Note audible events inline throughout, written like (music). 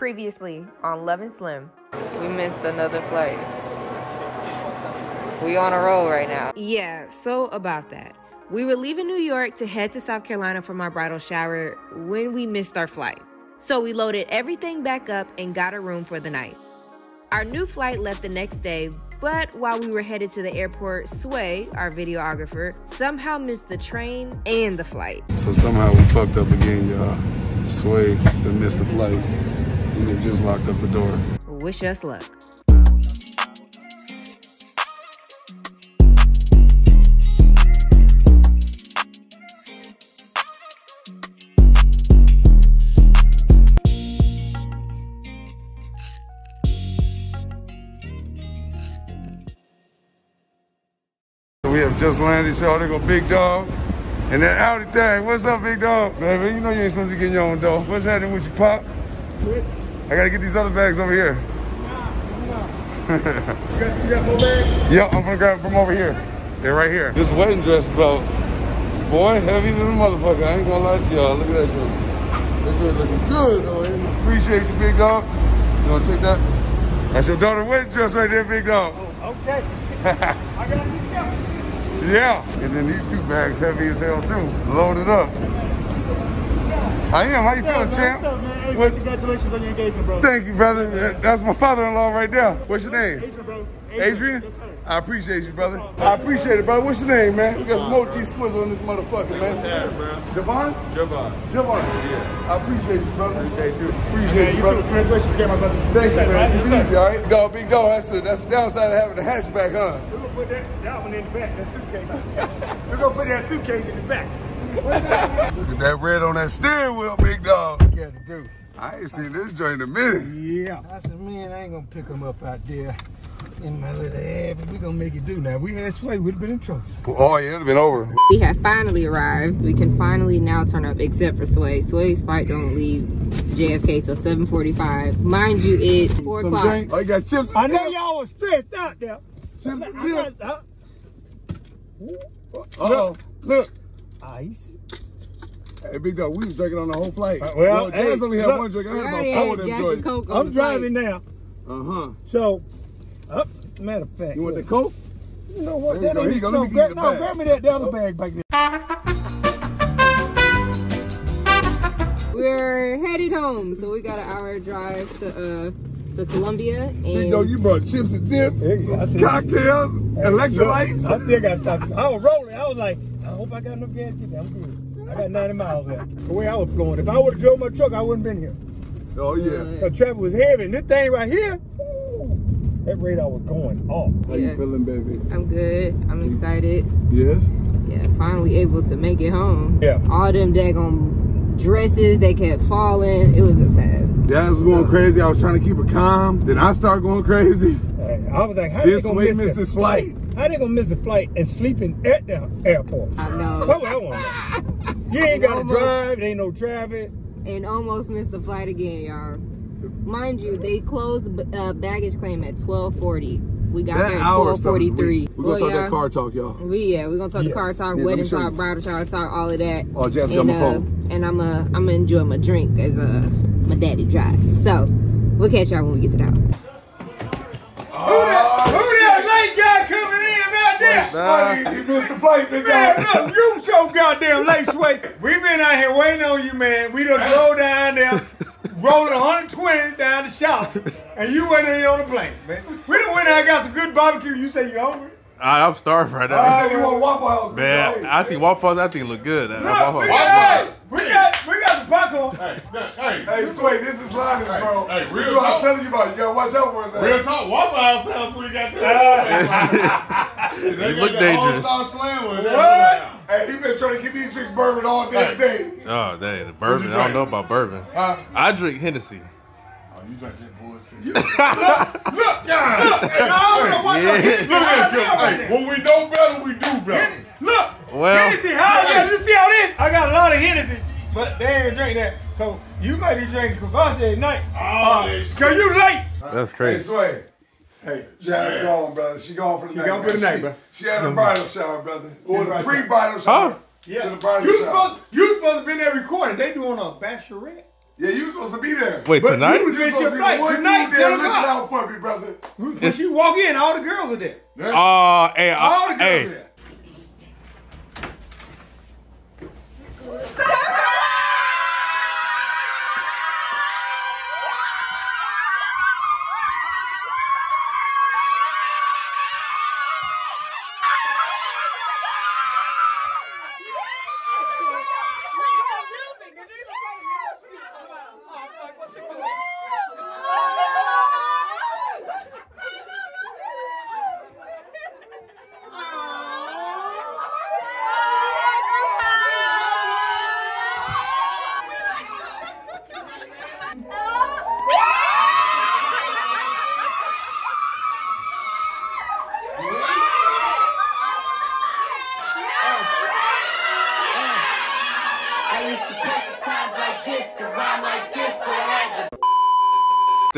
Previously on Love and Slim. We missed another flight. We on a roll right now. Yeah, so about that. We were leaving New York to head to South Carolina for my bridal shower when we missed our flight. So we loaded everything back up and got a room for the night. Our new flight left the next day, but while we were headed to the airport, Sway, our videographer, somehow missed the train and the flight. So somehow we fucked up again, y'all. Sway that missed the flight. And they just locked up the door. Wish us luck. We have just landed, y'all. There go Big Dog. And that Audi thing. What's up, Big Dog? Baby, you know you ain't supposed to get your own dog. What's happening with you, Pop? I gotta get these other bags over here. (laughs) You got, you got more bags? Yep, I'm gonna grab them from over here. They're right here. This wedding dress about, boy, heavy than a motherfucker. I ain't gonna lie to y'all. Look at that shit. That shit looking good, though. it? Appreciate you, big dog. You wanna take that? That's your daughter's wedding dress right there, big dog. Okay. (laughs) I got it. Yeah. And then these two bags heavy as hell too. Loaded up. I am. How you feeling, champ? What's? Hey, What- congratulations on your engagement, bro. Thank you, brother. That's my father-in-law right there. What's your name? Adrian, bro. Adrian? Yes, sir. I appreciate you, brother. I appreciate it, brother. What's your name, man? We got some more T squizzle in this motherfucker, man. What's happening, bro? Javon? Javon. Javon. Yeah. I appreciate you, brother. Appreciate you. Yeah, Appreciate you you, too. brother. Congratulations again, my brother. Thank you, Yes, man. right? It's Yes, easy, all right? Dog, big dog, that's the, that's the downside of having the hatchback, huh? We're gonna put that, that one in the back, that suitcase. We're gonna put that suitcase in the back. (laughs) Look at that red on that steering wheel, big dog. You got to do. I ain't seen this joint in a minute. Yeah. I said, man, I ain't gonna pick him up out there in my little Avis. We gonna make it do now. We had sway, we'd have been in trouble. Oh, yeah, it'd have been over. We have finally arrived. We can finally now turn up, except for Sway. Sway's flight don't leave JFK till 7:45. Mind you, it's four Some o'clock. drink. Oh, you got chips I know y'all was stressed out there. Chips and I dip. got- uh, Uh-oh. Look. Ice. Hey, big dog, we was drinking on the whole flight. Uh, well, Jazz hey, only had look. one drink. I had already about four of them joints. I'm the driving flight. now. Uh-huh. So, uh, matter of fact. You want the Coke? You know what? There you That go, ain't go. no, Let me give grab, no, grab me that the other Oh. bag back there. We're headed home, so we got an hour drive to uh to Columbia. And Big dog, you brought chips and dip, Hey, I said- cocktails, electrolytes. I still got to stop. I was rolling. I was like, I hope I got enough gas to get there. I'm good. I got 90 miles left. The way I was flowing. If I would have drove my truck, I wouldn't been here. Oh, yeah. The traffic was heavy. And this thing right here, ooh, that radar was going off. How Yeah. you feeling, baby? I'm good. I'm excited. Yes? Yeah, finally able to make it home. Yeah. All them daggone dresses they kept falling. It was a task. Jazz was going crazy. I was trying to keep her calm. Then I started going crazy. I was like, how This they gonna way miss this flight. How they gonna miss the flight and sleeping at the airport? I know. That's what I want to know. You ain't got to drive. There ain't no traffic. and almost missed the flight again, y'all. Mind you, they closed uh, baggage claim at 12:40. We got there at hour stuff is 12:43. We're gonna talk yeah, that car talk, y'all. We yeah, we're gonna talk the car talk, Yeah, wedding talk, you. bridal shower talk, all of that. Oh, Jazz got and, my uh, phone. and I'm uh, I'm gonna enjoy my drink as uh my daddy drives. So we'll catch y'all when we get to the house. Who in out there? Funny, you missed the flight, big Man, dog. look, you so goddamn late, Sway. We been out here waiting on you, man. We done drove down there, rolling 120 down the shop, and you went in on the plane, man. We done went out and got some good barbecue. You say you hungry? I, I'm starving right now. Said you want Waffle House, big Man. I see Waffle House. I think look good. Look, Waffle we House. Got, we got, we got some popcorn. Hey, Hey, Sway, this is Linus, bro. hey, this real is what I was telling you about. You gotta watch out for his Real ass. talk, Waffle House sounds pretty goddamn. (laughs) They You look dangerous. What? Hey, he been trying to get these drink bourbon all day today. Oh, dang, the bourbon. I don't know about bourbon. I drink Hennessy. Oh, you got that bullshit. Look, look, and I don't know what the Hennessy how's that right when we know better, we do better. Look, Well- Hennessy, how's that? You see how this? I got a lot of Hennessy, but they ain't drink that. So you might be drinking Kvasse at night. Uh, this Cause you late. That's Hey, crazy. Sway. Hey, Jazz gone, brother. She gone for the night. gone for the night, she, bro. She had a bridal shower, brother. Or the pre-bridal shower. Huh? Yeah. To the bridal you shower. supposed you supposed to be there recording. They doing a bachelorette. Yeah, you were supposed to be there. Wait, But tonight? you- You were supposed to be Tonight, one tonight, dude there 10 looking o'clock. out for me, brother. When you walk in, all the girls are there. Oh, hey, All the I, girls are hey. there.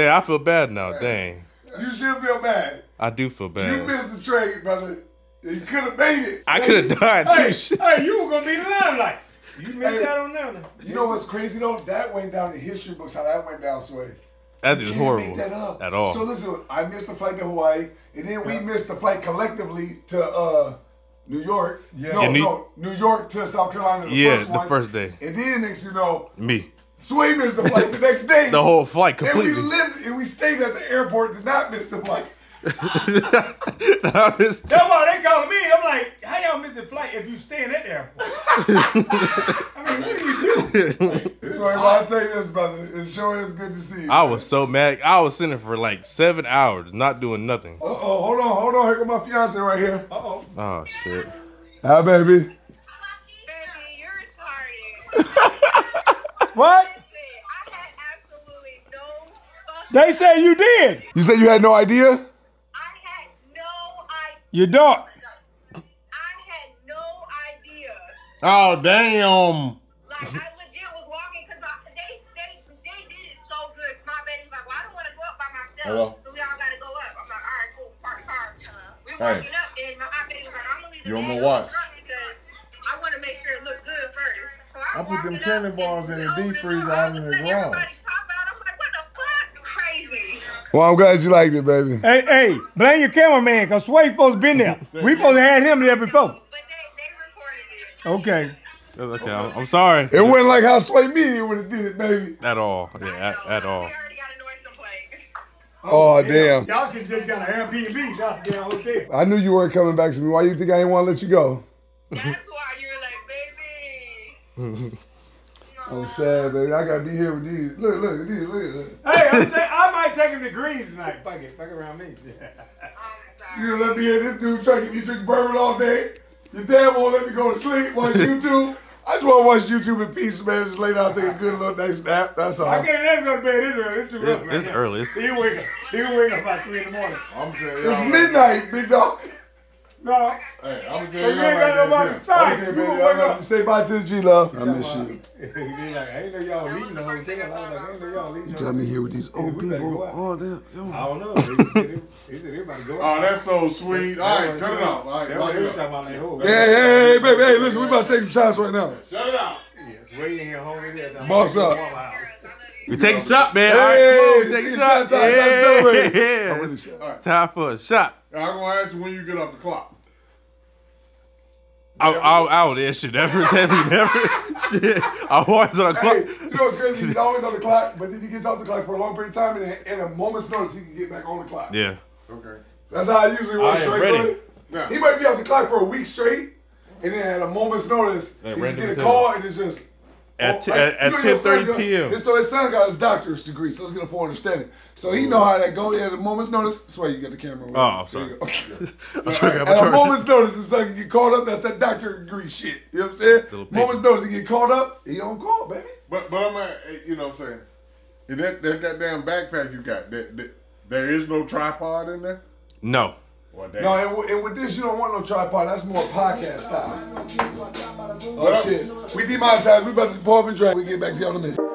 Dang, I feel bad now. Dang. You should feel bad. I do feel bad. You missed the trade, brother. You could have made it. I could have died Hey, too. Shit. hey, you were gonna be in the limelight. You missed Hey. out on that. You know what's crazy though? That went down in history books. How that went down, Sway. That You is can't horrible. make that up At all. So listen, I missed the flight to Hawaii, and then we missed the flight collectively to uh, New York. Yeah. No, New- no, New York to South Carolina. The Yeah, first the one. first day. And then next, you know, Me. Sway missed the flight the next day. The whole flight completely. And we lived and we stayed at the airport did not miss the flight. I missed- That's why they calling me. I'm like, how y'all miss the flight if you staying at the airport? (laughs) I mean, what do you do? (laughs) So I'll tell you this, brother. It sure is good to see you. I was so mad. I was sitting for like seven hours, not doing nothing. Uh oh, hold on, hold on. Here come my fiance right here. Uh oh. Oh shit. Hi, baby. Baby, you're retarded. (laughs) What? I had absolutely no fucking. They say you did. You said you had no idea? I had no idea. You don't. I had no idea. Oh damn! Like I legit was walking because they they they did it so good. 'Cause my baby was like, "Well, I don't want to go up by myself, Hello? so we all got to go up." I'm like, "All right, cool, park the car." We Hey. walking up, and my my baby was like, "I'm gonna leave the You want bag my watch? because I want to make sure it looks good first. So I I'm put them walking cannon up, balls and in the open deep freezer out in the sudden garage. Everybody pop out. I'm like, "What the fuck?" Crazy. Well, I'm glad you liked it, baby. Hey, hey, blame your cameraman, cause Sway supposed to been there. (laughs) We supposed to have him there before. But they they recorded it. Okay. That's okay. I'm, I'm sorry. It wasn't like how Sway Media would have did it, baby. At all. Yeah, I at, know. at all. We already got a noise complaint. Oh, oh damn. Y'all should just got an Airbnb down there hotel. I knew you weren't coming back to me. Why do you think I didn't want to let you go? That's why you were like, baby. (laughs) I'm sad, baby. I gotta be here with these. Look, look at these. Look at. Hey, I'm ta- I might take him to Greens tonight. Fuck it. Fuck around me. (laughs) You sorry. gonna let me hear this dude try to get me drink bourbon all day? Your dad won't let me go to sleep. Watch (laughs) YouTube. I just want to watch YouTube in peace, man. Just lay down, take a good little nice nap. That's all. I can't let him go to bed this early. It's too It's- early. right it's now. early. It's- He'll wake up. He'll wake up about 3 in the morning. I'm telling It's y'all. midnight, big dog. No. Hey, I'm If telling you y'all ain't got nobody this. beside you, you gonna wake up. Say bye to the G Love. I miss you. (laughs) He like, I ain't know y'all leaving the hotel. I was like, I ain't know y'all leaving. You Got me here with these old people. go out. Oh, damn. I don't know. He said, he said everybody go Oh, that's so sweet. All right, cut it off. All right, That's lock what they it were up. talking about. Like, oh, Hey, hey, hey, baby. Hey, listen, we about to take some shots right now. Shut it out. Yes, way in here, home in here. Boss up. We take a shot, man. Hey, right, come on, take take a a shot, shot. time, time to celebrate. Yeah. I'm with you, shot. Time for a shot. I'm gonna ask you when you get off the clock. I, I, I don't that shit ever. Tell me never. Shit. I'm always on the clock. Hey, you know what's crazy? He's always on the clock, but then he gets off the clock for a long period of time, and in a moment's notice, he can get back on the clock. Yeah. Okay. That's how I usually works, I am right? ready. Sonny? Yeah. He might be off the clock for a week straight, and then at a moment's notice, Like he just get a call, and it's just At, Oh, t- like, at, at you know 10:30 got- p.m. and So his son got his doctor's degree, so it's gonna full understanding. So he know how that go. At a moment's notice, that's why you got the camera. with Oh. I'm sorry. There you. (laughs) I'm trying At a moment's notice, his son can get called up. That's that doctor degree shit. You know what I'm saying? Little Moment's notice, he get called up. He on call, baby. But but I'm at, you know what I'm saying. In that that goddamn backpack you got, that, that there is no tripod in there. No. No, and, and with this, you don't want no tripod. That's more podcast style. Oh shit, we demonetized. We about to pull up and drag. We get back to y'all in a minute.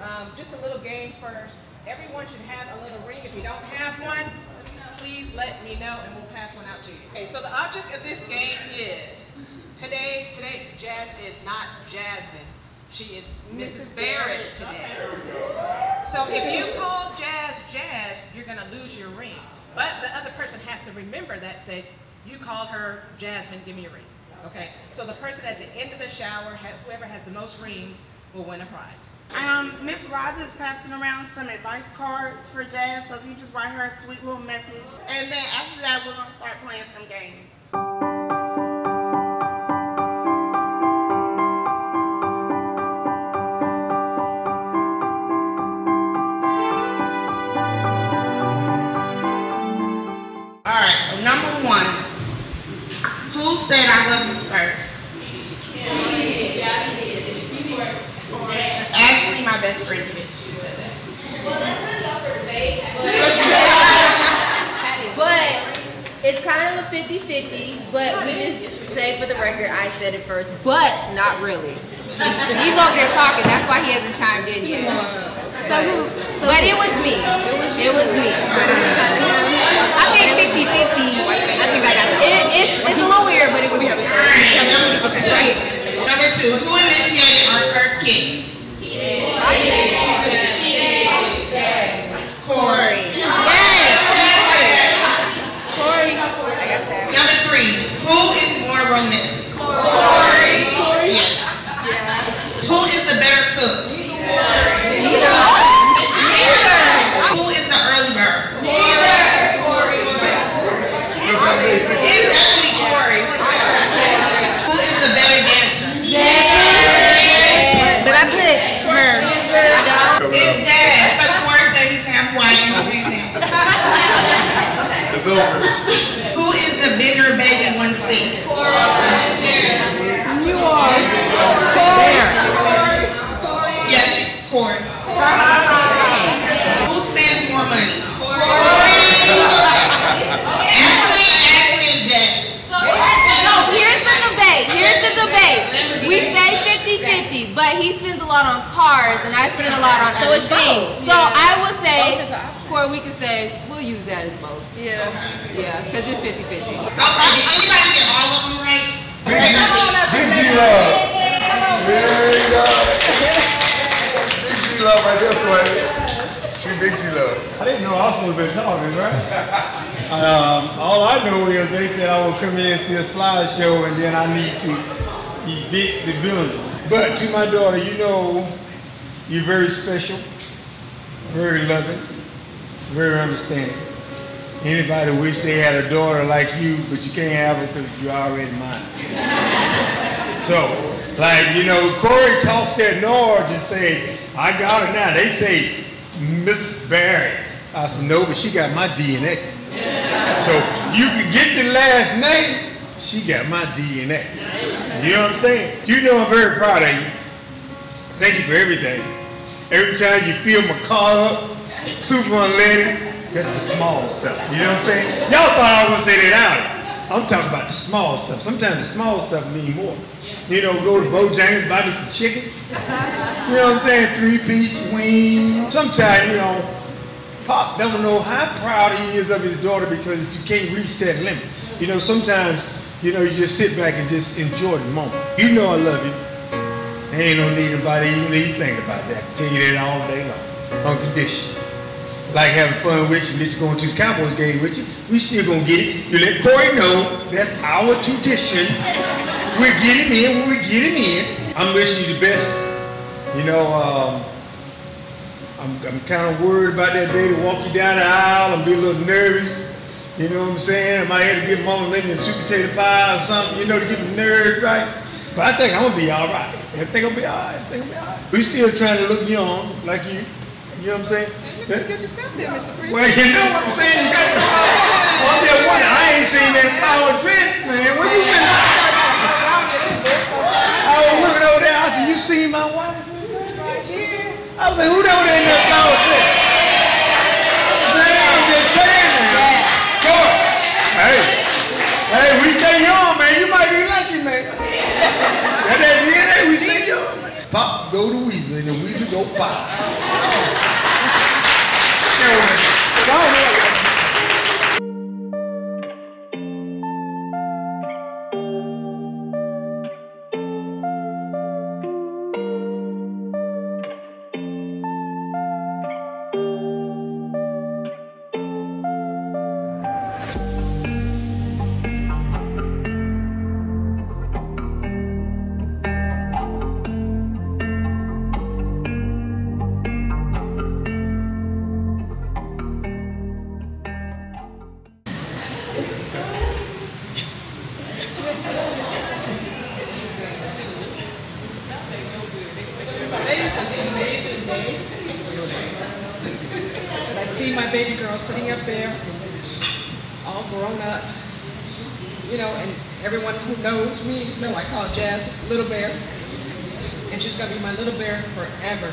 Um, just a little game first. Everyone should have a little ring. If you don't have one, please let me know and we'll pass one out to you. Okay, so the object of this game is today, today, Jazz is not Jasmine. She is Mrs. Barrett today. So if you call Jazz Jazz, you're gonna lose your ring. But the other person has to remember that, say, you called her Jasmine, give me a ring. Okay, so the person at the end of the shower, whoever has the most rings, will win a prize. Um, Miss Roz is passing around some advice cards for Jazz, so if you just write her a sweet little message. And then after that, we're gonna start playing some games. Who is the bigger baby one seat? You are. Corey. Yes, Corey. Who spends more money? Ashley, Ashley is Jazz. No, here's the debate. Here's the debate. We say 50-50, but he spends a lot on cars and I spend a lot on So other it's things. both. So Yeah. I would say, Both is an option. Corey, we could say, we'll use that as both. Yeah. Yeah, because it's 50-50. Okay, did anybody get all of them right? Big G love. There you go. Big G love right there, Sway. She big G love. I didn't know I was supposed to be talking, right? um, all I know is they said I will come in and see a slideshow and then I need to evict the building. But to my daughter, you know, you're very special, very loving, very understanding. Anybody wish they had a daughter like you, but you can't have her because you're already mine. (laughs) So, like, you know, Corey talks that Nora just say, I got her now. They say, Miss Barrett. I said, no, but she got my DNA. (laughs) So you can get the last name, she got my DNA. You know what I'm saying? You know I'm very proud of you. Thank you for everything. Every time you fill my car up, super unleaded, that's the small stuff. You know what I'm saying? Y'all thought I was say that out. I'm talking about the small stuff. Sometimes the small stuff mean more. You know, go to Bojangles, buy me some chicken. You know what I'm saying? Three piece wing. Sometimes, you know, Pop don't know how proud he is of his daughter because you can't reach that limit. You know, sometimes, you know, you just sit back and just enjoy the moment. You know I love you. There ain't no need nobody even even think about that. I tell you that all day long. Unconditional. Like having fun with you, bitch going to the Cowboys game with you. We still gonna get it. You let Corey know that's our tradition. We get him in when we get him in. I'm wishing you the best. You know, um, I'm, I'm kind of worried about that day to walk you down the aisle and be a little nervous. You know what I'm saying? I might have to give mama maybe a sweet potato pie or something, you know, to get the nerves right. But I think I'm gonna be all right. I think I'll be all right. I think I'll be all right. We still trying to look young, like you. You know what I'm saying? Good yourself there, Mr. Prince. Well, you know what I'm saying? You got to I'm just wondering, I ain't seen that flower dress, man. Where you been? I was looking over there. I said, you seen my wife? I was like, who over there in that flower Pop, go to Weezer and the Weezer go pop. Little bear forever.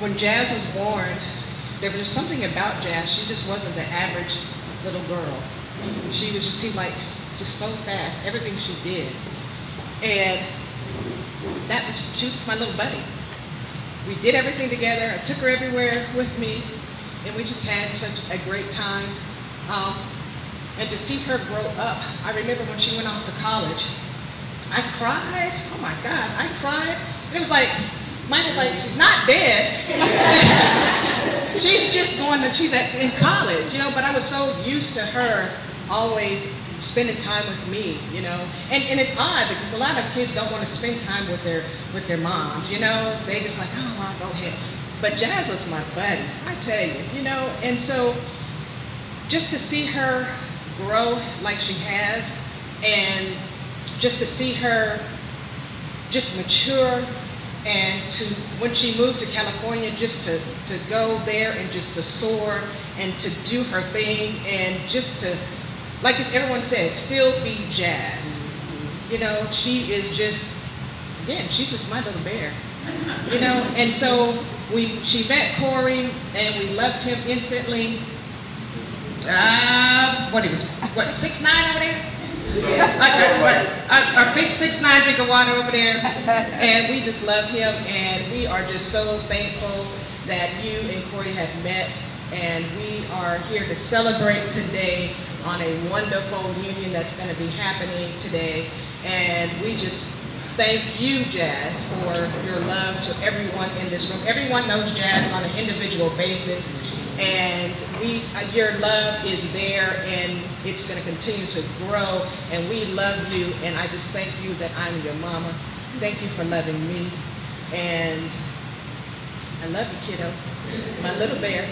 When Jazz was born, there was just something about Jazz. She just wasn't the average little girl. She was just seemed like just so fast, everything she did. And that was she was just my little buddy. We did everything together. I took her everywhere with me, and we just had such a great time. Um, and to see her grow up, I remember when she went off to college. I cried. Oh my God, I cried. It was like, mine was like, she's not dead. (laughs) she's just going to, she's at, in college, you know. But I was so used to her always spending time with me, you know. And, and it's odd because a lot of kids don't want to spend time with their with their moms, you know. They just like, oh, I'll go ahead. But Jazz was my buddy, I tell you, you know. And so just to see her grow like she has, and just to see her just mature and to when she moved to California just to, to go there and just to soar and to do her thing and just to like as everyone said still be jazz. You know she is just again she's just my little bear. You know and so we she met Corey and we loved him instantly. Uh, what he was what six nine over there a, big six nine drink of water over there, (laughs) and we just love him, and we are just so thankful that you and Corey have met, and we are here to celebrate today on a wonderful union that's going to be happening today, and we just thank you, Jazz, for your love to everyone in this room. Everyone knows Jazz on an individual basis, and we, uh, your love is there, and it's going to continue to grow, and we love you, and I just thank you that I'm your mama. Thank you for loving me, and I love you, kiddo, my little bear.